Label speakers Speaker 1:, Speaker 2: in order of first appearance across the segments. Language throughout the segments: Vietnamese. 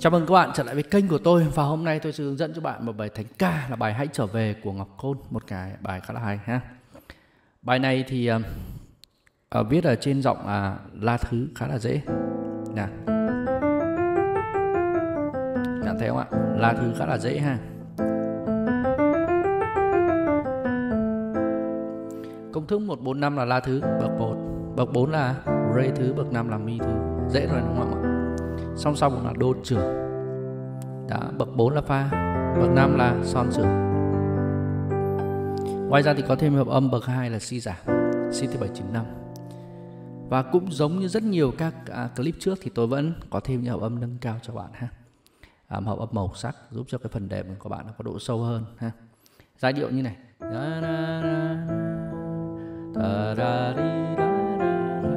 Speaker 1: Chào mừng các bạn trở lại với kênh của tôi và hôm nay tôi sẽ hướng dẫn cho bạn một bài thánh ca là bài Hãy trở về của Ngọc Côn, một cái bài khá là hay ha. Bài này thì uh, uh, viết ở trên giọng uh, La Thứ khá là dễ. Nè. Bạn thấy không ạ? La Thứ khá là dễ ha. Công thức 145 là La Thứ bậc 1, bậc 4 là Rê Thứ, bậc 5 là Mi Thứ. Dễ rồi đúng không ạ? Song song là đô trưởng. Đã bậc 4 là pha bậc 5 là son trưởng. Ngoài ra thì có thêm hợp âm bậc 2 là si giảm si thứ 795 và cũng giống như rất nhiều các à, clip trước thì tôi vẫn có thêm những hợp âm nâng cao cho bạn ha. À, hợp âm màu sắc giúp cho cái phần đệm của bạn nó có độ sâu hơn ha. Giai điệu như này.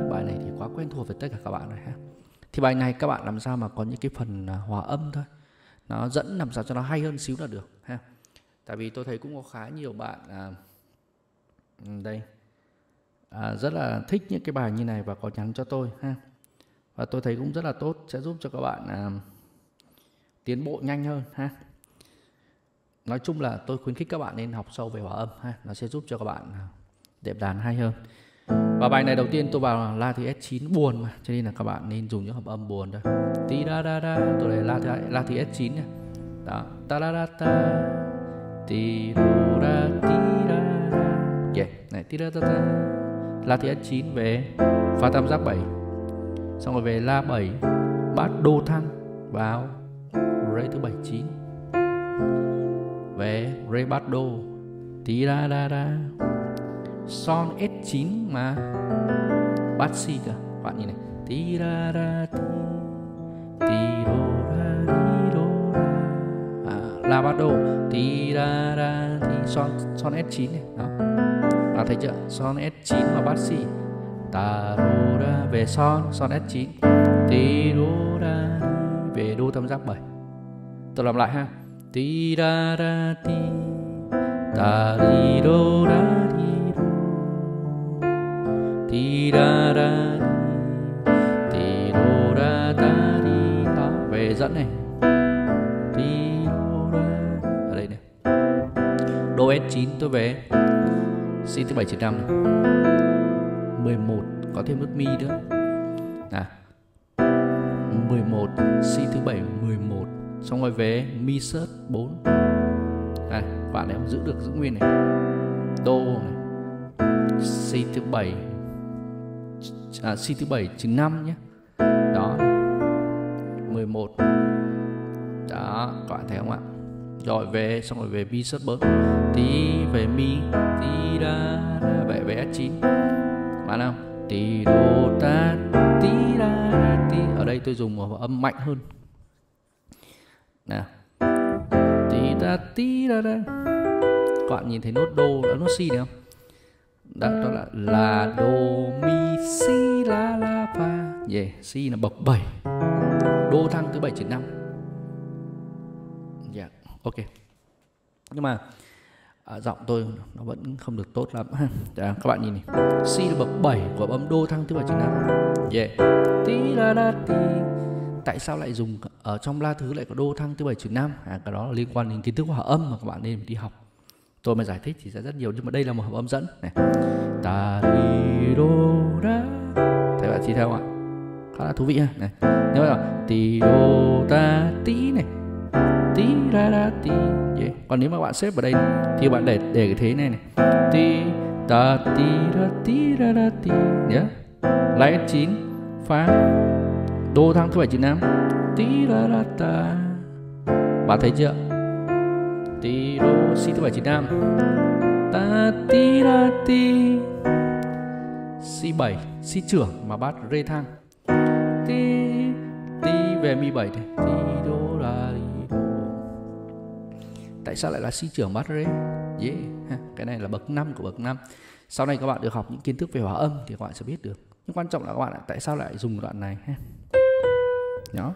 Speaker 1: Bài này thì quá quen thuộc với tất cả các bạn rồi ha thì bài này các bạn làm sao mà có những cái phần à, hòa âm thôi. Nó dẫn làm sao cho nó hay hơn xíu là được ha. Tại vì tôi thấy cũng có khá nhiều bạn à, ừ, đây à, rất là thích những cái bài như này và có nhắn cho tôi ha. Và tôi thấy cũng rất là tốt sẽ giúp cho các bạn à, tiến bộ nhanh hơn ha. Nói chung là tôi khuyến khích các bạn nên học sâu về hòa âm ha. Nó sẽ giúp cho các bạn à, đẹp đàn hay hơn và bài này đầu tiên tôi vào la thứ S9 buồn mà, cho nên là các bạn nên dùng những hợp âm buồn thôi. Tí da da da tôi để la thứ la thứ S9 này đó ta da da ta. Tí ru da tí da da yeah này tí da da da la thứ S9 về pha tam giác 7 xong rồi về la 7 bát đô thăng vào rê thứ 79 về rê bát đô. Tí da da da son S9 mà. Bát si kìa bạn nhìn này. Ti ra ra ti ti đô ra ti đô ra. À, la bát đô. Ti ra ra ti. Son son S9 này. Đó. Bạn thấy chưa? Son S9 mà bát si. Ta đô ra về son son S9 ti đô ra về đô tam giác 7 tôi làm lại ha. Ti ra ra ti. Ta đi đô ra đi ti da da ti do ra da đi. Về dẫn này. Ti do ở đây này. Đô S9 tôi về. Si thứ bảy chín năm mười một có thêm nốt mi nữa. À 11 si thứ 7 11 xong rồi về mi sớt 4 à, bạn này giữ được giữ nguyên này. Đô này. Si thứ bảy à, C thứ 7 chữ 5 nhé. Đó. 11 đó các bạn thấy không ạ? Rồi về xong rồi về mi sớt bớt tí về mi tí ra ra về về S9 bạn không tí đô ta tí ra tí. Ở đây tôi dùng một âm mạnh hơn. Nào. Tí ta tí ra ra. Các bạn nhìn thấy nốt đô nốt si này không? Đó, đó là là đô mi si la la fa yeah si là bậc 7 đô thăng thứ 7 trừ 5 dạ yeah, ok. Nhưng mà à, giọng tôi nó vẫn không được tốt lắm. Ha dạ, các bạn nhìn này. Si là bậc 7 của âm đô thăng thứ 7 trừ 5 yeah. Tí la la tí tại sao lại dùng ở trong la thứ lại có đô thăng thứ bảy trừ năm? À, cái đó là liên quan đến kiến thức hòa âm mà các bạn nên đi học tôi mà giải thích thì sẽ rất nhiều, nhưng mà đây là một hợp âm dẫn. Này. Ta đi đô, đa. Thấy bạn chi theo không ạ. Khá là thú vị ha. Này. Nếu là ti đô ta tí này. Tí ra ra tí yeah. còn nếu mà bạn xếp vào đây thì bạn để để cái thế này này. Tí ta tí ra tí ra ra tí nhé lại chín. Phá đô thăng thứ bảy chín năm tí ra ra ta. Bạn thấy chưa? Ti rô si thứ bảy chín năm ta ti ra ti. Si bảy si trưởng mà bát rê thang. Ti ti về mi bảy thì ti đô ra đi đô tại sao lại là si trưởng bát rê? Yeah cái này là bậc năm của bậc năm. Sau này các bạn được học những kiến thức về hòa âm thì các bạn sẽ biết được. Nhưng quan trọng là các bạn tại sao lại dùng đoạn này, ha? Đó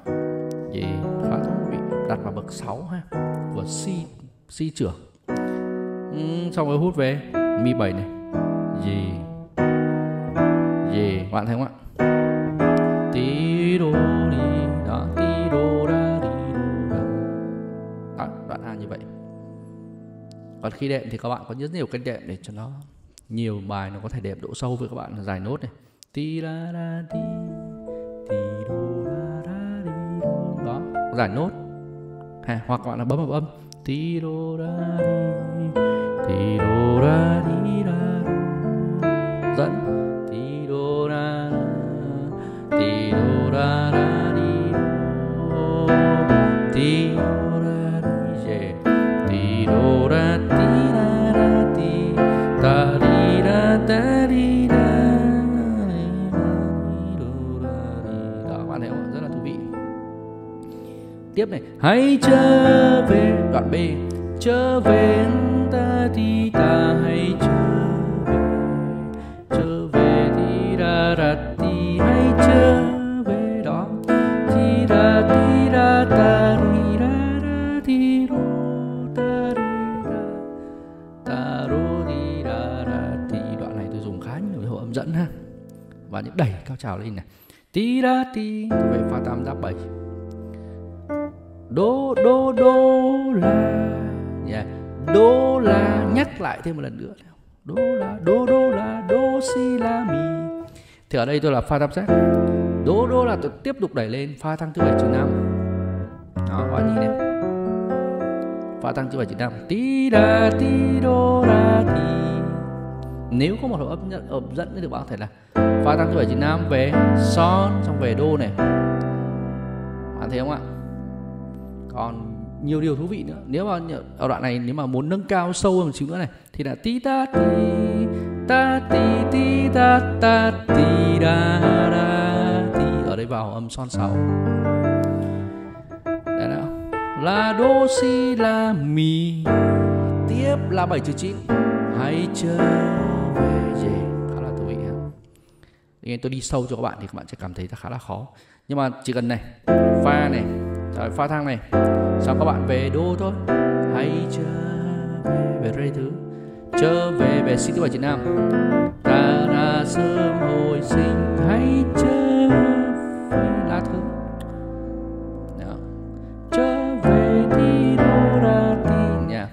Speaker 1: yeah, khá thú vị. Đặt vào bậc 6 ha. Của si si trưởng. Ừ, xong rồi hút về. Mi 7 này. Gì gì bạn thấy không ạ? Tí đô đi đó tí đô đa đi đô đa đó, đoạn A như vậy. Còn khi đệm thì các bạn có rất nhiều cách đệm để cho nó nhiều bài nó có thể đẹp độ sâu với các bạn là dài nốt này. Ti la la ti ti đô la la đi đô đó giải nốt. Hay hoặc các bạn là bấm vào âm ti đô ra hãy trở về, đoạn B. Trở về ta thì ta hãy trở về. Trở về thì ra ra thì hãy trở về đó. Thì ra thì ra, ta đi ra ra, thì ro ta đi ra. Ta ro thì ra ra thì, đoạn này tôi dùng khá nhiều hộ âm dẫn ha. Và những đẩy cao trào lên này. Tí ra tí về pha tam giác bảy đô đô đô la yeah. Dạ, đô la nhắc lại thêm một lần nữa. Đô la đô đô la đô si la mi. Thì ở đây tôi là pha tam giác. Đô đô là tôi tiếp tục đẩy lên pha tăng thứ bảy trừ năm. Đó, các bạn nhìn này. Pha tăng thứ bảy trừ năm. Ti, đa, ti, đô ra ti nếu có một hợp âm nhận, hợp dẫn thì bạn có thể là pha tăng thứ bảy trừ năm về son, xong về đô này. Bạn thấy không ạ? Còn nhiều điều thú vị nữa. Nếu mà ở đoạn này nếu mà muốn nâng cao sâu hơn một xíu nữa này, thì là tí ta tí ta tí tí ta ta tí ra ra tí ở đây vào âm son sáu đây nào. Là đô si la mi. Tiếp là bảy chữ chín. Hãy trở về về. Khá là thú vị ha. Nên tôi đi sâu cho các bạn thì các bạn sẽ cảm thấy khá là khó. Nhưng mà chỉ cần này, pha này rồi pha thang này. Xong các bạn về đô thôi? Hãy trở về về rê thứ. Trở về về si thứ bảy chín nam. Ta ra sớm hồi sinh. Hãy trở về lá thứ. Đó. trở về đi đô ra tin nha.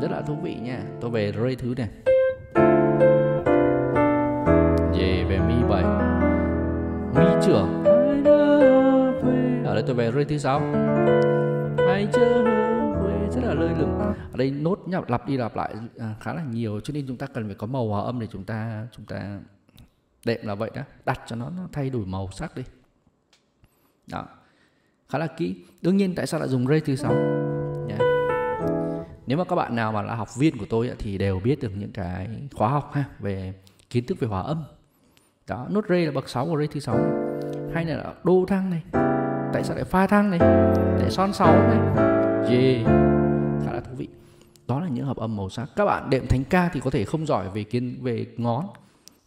Speaker 1: Rất là thú vị nha. Tôi về rê thứ này về về mi bảy. Mi trưởng đấy tôi về rơi thứ sáu. Hãy trở quê rất là lơi lửng. Ở đây nốt nhập lặp đi lặp lại à, khá là nhiều. Cho nên chúng ta cần phải có màu hòa âm để chúng ta chúng ta đệm là vậy đó. Đặt cho nó, nó thay đổi màu sắc đi. Đó. Khá là kỹ. Đương nhiên tại sao lại dùng rê thứ sáu? Yeah. nếu mà các bạn nào mà là học viên của tôi thì đều biết được những cái khóa học ha về kiến thức về hòa âm. Đó nốt rê là bậc 6 của rê thứ sáu. Hay là đô thang này tại sao lại pha thăng này? Để son sáu này. Yeah. khá là thú vị. Đó là những hợp âm màu sắc. Các bạn đệm thánh ca thì có thể không giỏi về kiến về ngón,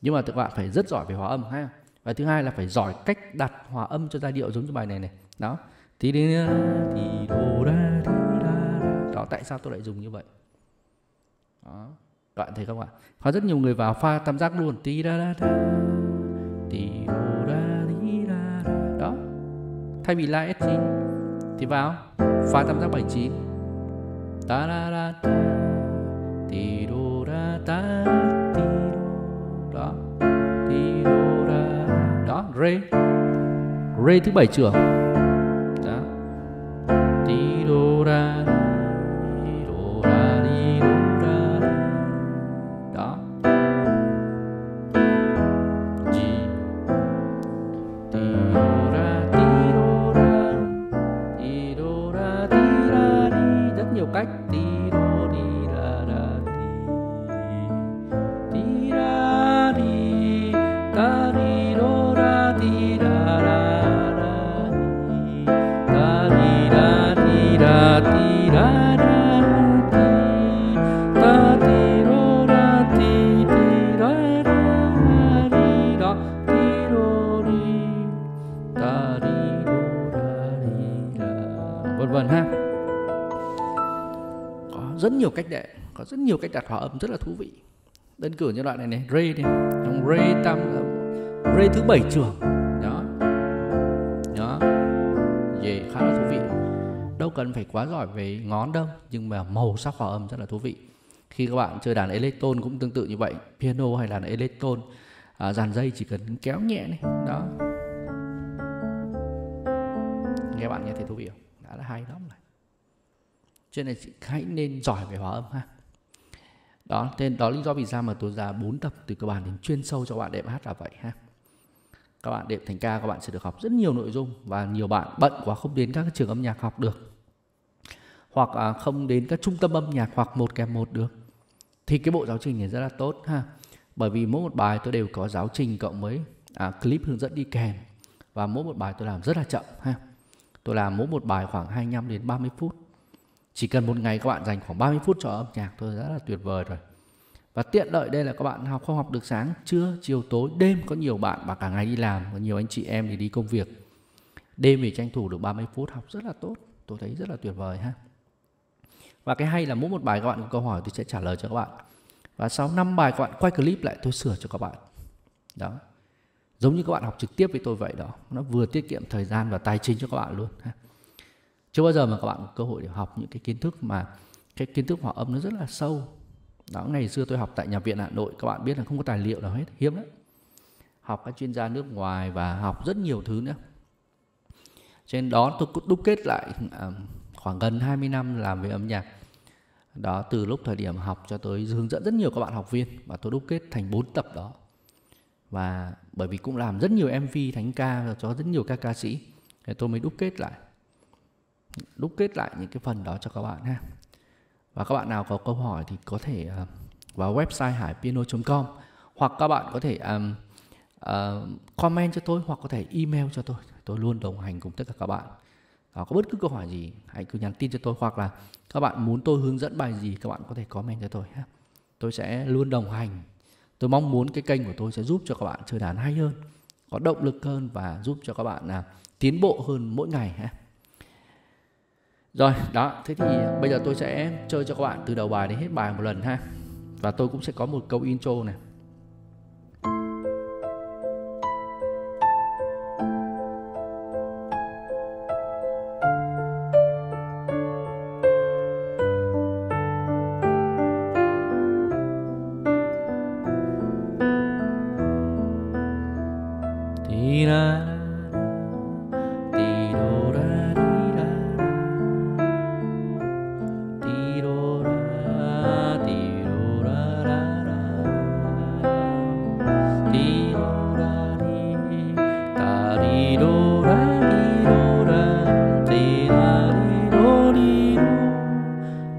Speaker 1: nhưng mà các bạn phải rất giỏi về hòa âm, ha? Và thứ hai là phải giỏi cách đặt hòa âm cho giai điệu giống như bài này này. Đó. Thì đi, thì đồ ra ra đó, tại sao tôi lại dùng như vậy? Đó. Các bạn thấy không ạ? Có rất nhiều người vào pha tam giác luôn. Tí ra ra thay vì la S9 thì vào. Pha tam giác 79 ta ra ra ta, ti đô ra ta, ti đô đó ti đô ra. Đó re re thứ bảy trưởng. Ra vân ha. Có rất nhiều cách đệm có rất nhiều cách đặt hòa âm rất là thú vị. Đơn cử như đoạn này này re này trong re tam ờ, re thứ bảy trường. Đó. Đó. Về khá là thú vị. Đâu cần phải quá giỏi về ngón đâu nhưng mà màu sắc hòa âm rất là thú vị. Khi các bạn chơi đàn electron cũng tương tự như vậy piano hay là đàn electron à, dàn dây chỉ cần kéo nhẹ này đó. Nghe bạn nghe thấy thú vị không? Đã là hay lắm rồi cho nên hãy nên giỏi về hòa âm ha. Đó nên đó lý do vì sao mà tôi ra 4 tập từ cơ bản đến chuyên sâu cho bạn đệm hát là vậy ha. Các bạn đệm thành ca các bạn sẽ được học rất nhiều nội dung và nhiều bạn bận quá không đến các trường âm nhạc học được. Hoặc à, không đến các trung tâm âm nhạc hoặc một kèm một được. Thì cái bộ giáo trình này rất là tốt ha. Bởi vì mỗi một bài tôi đều có giáo trình cộng với à, clip hướng dẫn đi kèm và mỗi một bài tôi làm rất là chậm ha tôi làm mỗi một bài khoảng 25 đến 30 phút. Chỉ cần một ngày các bạn dành khoảng 30 phút cho âm nhạc thôi rất là tuyệt vời rồi. Và tiện lợi đây là các bạn học không học được sáng trưa, chiều tối, đêm có nhiều bạn và cả ngày đi làm, có nhiều anh chị em thì đi công việc. Đêm thì tranh thủ được 30 phút, học rất là tốt. Tôi thấy rất là tuyệt vời ha. Và cái hay là mỗi một bài các bạn có câu hỏi tôi sẽ trả lời cho các bạn. Và sau 5 bài các bạn quay clip lại, tôi sửa cho các bạn. Đó giống như các bạn học trực tiếp với tôi vậy đó. Nó vừa tiết kiệm thời gian và tài chính cho các bạn luôn. Ha chưa bao giờ mà các bạn có cơ hội để học những cái kiến thức mà cái kiến thức hòa âm nó rất là sâu. Đó, ngày xưa tôi học tại nhà viện hà nội, các bạn biết là không có tài liệu nào hết, hiếm lắm. Học các chuyên gia nước ngoài và học rất nhiều thứ nữa. Trên đó, tôi cũng đúc kết lại à, khoảng gần 20 năm làm về âm nhạc. Đó, từ lúc thời điểm học cho tới hướng dẫn rất nhiều các bạn học viên và tôi đúc kết thành bốn tập đó và bởi vì cũng làm rất nhiều MV thánh ca cho rất nhiều các ca sĩ. Thì tôi mới đúc kết lại. Đúc kết lại những cái phần đó cho các bạn ha và các bạn nào có câu hỏi thì có thể uh, vào website hải piano.com hoặc các bạn có thể um, uh, comment cho tôi hoặc có thể email cho tôi. Tôi luôn đồng hành cùng tất cả các bạn. Đó, có bất cứ câu hỏi gì hãy cứ nhắn tin cho tôi hoặc là các bạn muốn tôi hướng dẫn bài gì các bạn có thể comment cho tôi ha tôi sẽ luôn đồng hành tôi mong muốn cái kênh của tôi sẽ giúp cho các bạn chơi đàn hay hơn có động lực hơn và giúp cho các bạn là tiến bộ hơn mỗi ngày ha rồi, đó, thế thì bây giờ tôi sẽ chơi cho các bạn từ đầu bài đến hết bài một lần ha. Và tôi cũng sẽ có một câu intro này.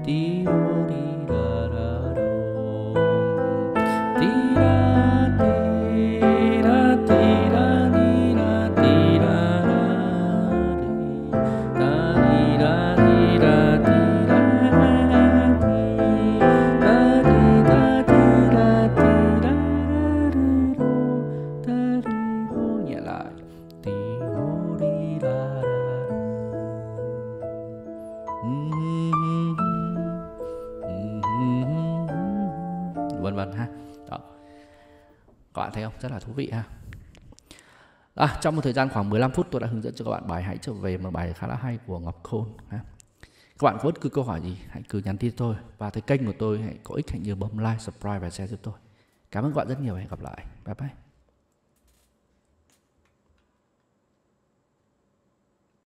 Speaker 1: Mm. Các bạn thấy không? Rất là thú vị ha. À, trong một thời gian khoảng 15 phút tôi đã hướng dẫn cho các bạn bài hãy trở về một bài khá là hay của Ngọc Khôn ha. các bạn có bất cứ câu hỏi gì hãy cứ nhắn tin tôi. Và thấy kênh của tôi hãy có ích hãy nhớ bấm like subscribe và share giúp tôi. Cảm ơn các bạn rất nhiều hẹn gặp lại. Bye bye.